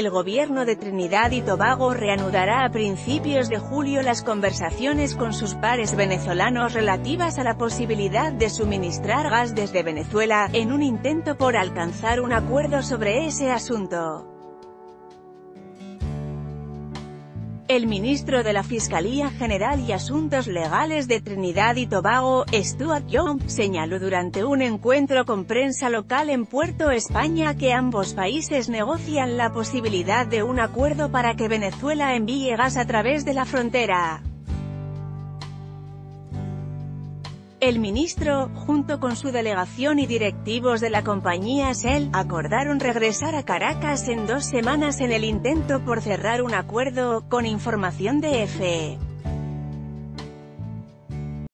El gobierno de Trinidad y Tobago reanudará a principios de julio las conversaciones con sus pares venezolanos relativas a la posibilidad de suministrar gas desde Venezuela, en un intento por alcanzar un acuerdo sobre ese asunto. El ministro de la Fiscalía General y Asuntos Legales de Trinidad y Tobago, Stuart Young, señaló durante un encuentro con prensa local en Puerto España que ambos países negocian la posibilidad de un acuerdo para que Venezuela envíe gas a través de la frontera. El ministro, junto con su delegación y directivos de la compañía Shell, acordaron regresar a Caracas en dos semanas en el intento por cerrar un acuerdo, con información de EFE.